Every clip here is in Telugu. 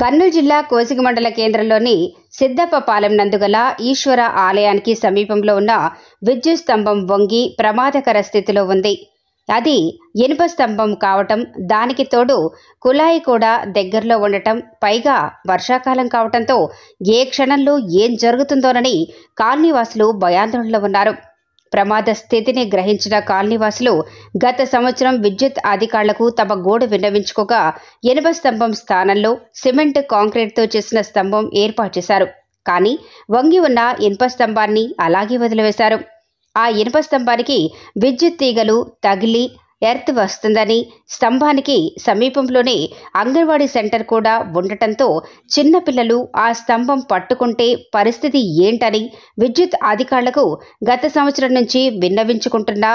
కర్నూలు జిల్లా కోసిగ మండల కేంద్రంలోని సిద్దప్పపాలెం నందుగల ఈశ్వర ఆలయానికి సమీపంలో ఉన్న విద్యుత్ స్తంభం వంగి ప్రమాదకర స్థితిలో ఉంది. అది ఇనుప స్తంభం కావటం దానికి తోడు కుళాయి కూడా దగ్గరలో ఉండటం పైగా వర్షాకాలం కావటంతో ఏ క్షణంలో ఏం జరుగుతుందోనని కాలనీవాసులు భయాందోళనలో ఉన్నారు. ప్రమాద స్థితిని గ్రహించిన కాలనీవాసులు గత సంవత్సరం విద్యుత్ అధికారులకు తమ గోడు విన్నవించుకోగా ఇనుప స్తంభం స్థానంలో సిమెంట్ కాంక్రీట్తో చేసిన స్తంభం ఏర్పాటు చేశారు. కానీ వంగి ఉన్న ఇనుప స్తంభాన్ని అలాగే వదిలివేశారు. ఆ ఇనుప స్తంభానికి విద్యుత్ తీగలు తగిలి ఎర్త్ వస్తుందని స్తంభానికి సమీపంలోనే అంగన్వాడీ సెంటర్ కూడా ఉండటంతో చిన్నపిల్లలు ఆ స్తంభం పట్టుకుంటే పరిస్థితి ఏంటని విద్యుత్ అధికారులకు గత సంవత్సరం నుంచి విన్నవించుకుంటున్నా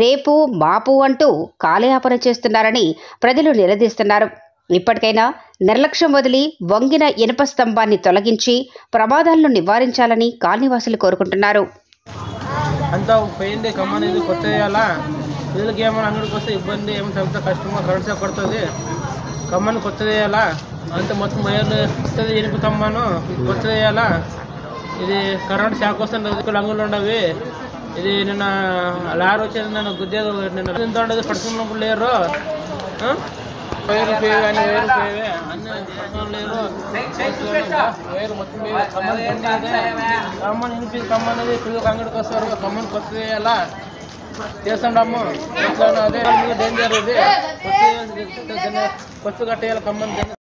రేపు మాపు అంటూ కాలయాపన చేస్తున్నారని ప్రజలు నిలదీస్తున్నారు. ఇప్పటికైనా నిర్లక్ష్యం వదిలి వంగిన ఇనుప స్తంభాన్ని తొలగించి ప్రమాదాలను నివారించాలని కాలనీవాసులు కోరుకుంటున్నారు. అంతా పోయింది కమ్మనేది కొత్త వీళ్ళకి ఏమైనా అంగడికి వస్తే ఇబ్బంది ఏమైనా తగ్గితే కష్టంగా కరెంట్ షాక్ కొడుతుంది కమ్మని కొత్త వేయాలా అంతే మొత్తం వైర్లు వస్తుంది ఇనుపు కమ్మను కొత్త వేయాలా ఇది కరెంట్ షాక్ వస్తుంది ఇక్కడ అంగులు ఉండవి ఇది నిన్న లారీ వచ్చేది నన్ను గుద్దేది నిన్న ఇంత ఉండదు పడుతున్నప్పుడు లేరు ఆ? వైరు పేవి అని వైరు పేవి అన్ని పడుతున్నారు లేరు వైరు మొత్తం పేవి. కమ్మని పండేది. కమ్మని ఇనిపి కమ్మనేది పిల్లలకు అంగడికి వస్తారు కమ్మని కొత్త చేస్తాము అదే డేంజర్ ఇది కొత్త కట్టేయాలి కమ్మని